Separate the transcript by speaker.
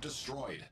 Speaker 1: destroyed.